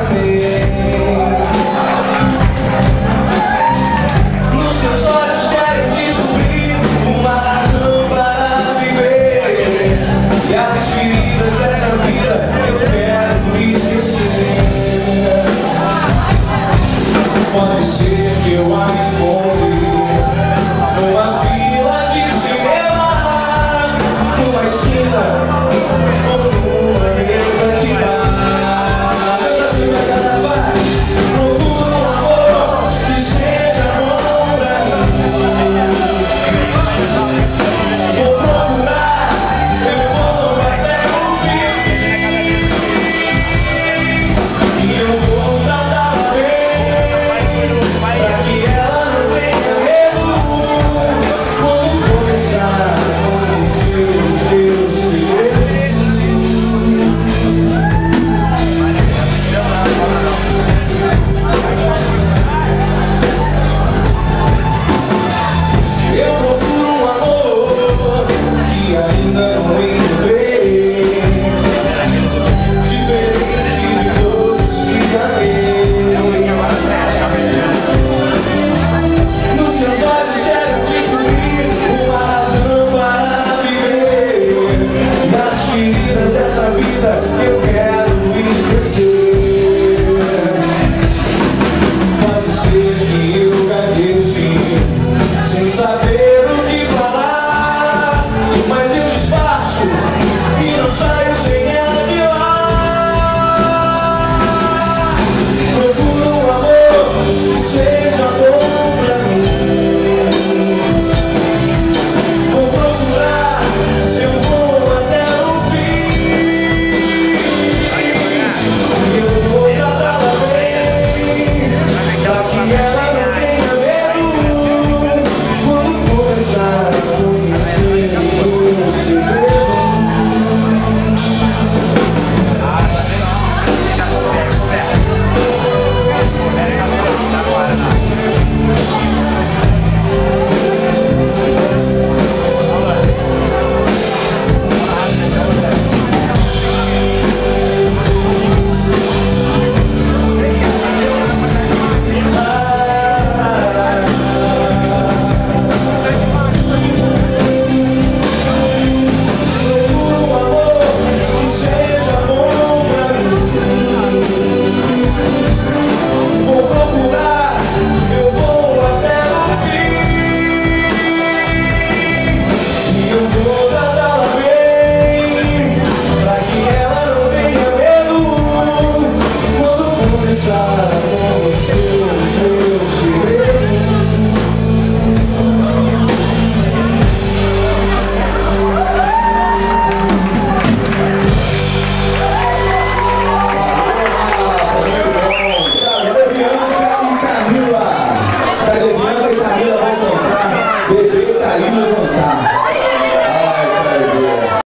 Amen.